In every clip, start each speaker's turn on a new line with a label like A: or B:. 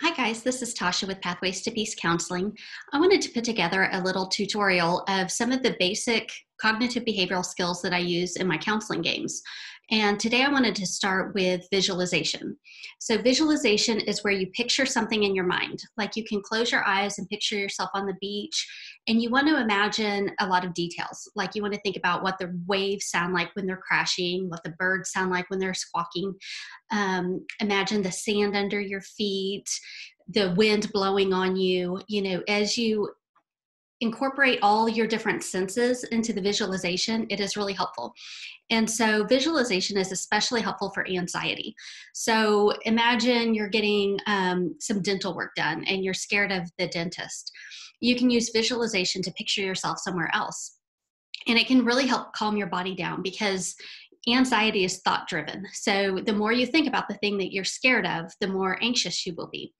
A: Hi guys, this is Tasha with Pathways to Peace Counseling. I wanted to put together a little tutorial of some of the basic cognitive behavioral skills that I use in my counseling games. And today I wanted to start with visualization. So, visualization is where you picture something in your mind. Like you can close your eyes and picture yourself on the beach, and you want to imagine a lot of details. Like you want to think about what the waves sound like when they're crashing, what the birds sound like when they're squawking. Um, imagine the sand under your feet, the wind blowing on you. You know, as you incorporate all your different senses into the visualization, it is really helpful. And so, visualization is especially helpful for anxiety. So, imagine you're getting um, some dental work done and you're scared of the dentist. You can use visualization to picture yourself somewhere else. And it can really help calm your body down because anxiety is thought driven. So, the more you think about the thing that you're scared of, the more anxious you will be.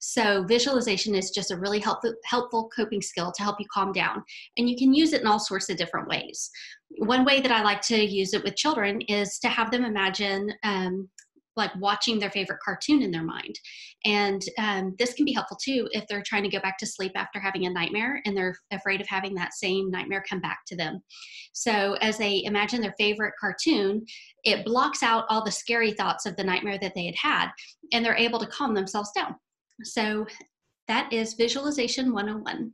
A: So visualization is just a really helpful, helpful coping skill to help you calm down. And you can use it in all sorts of different ways. One way that I like to use it with children is to have them imagine um, like watching their favorite cartoon in their mind. And um, this can be helpful too if they're trying to go back to sleep after having a nightmare and they're afraid of having that same nightmare come back to them. So, as they imagine their favorite cartoon, it blocks out all the scary thoughts of the nightmare that they had had, and they're able to calm themselves down. So that is Visualization 101.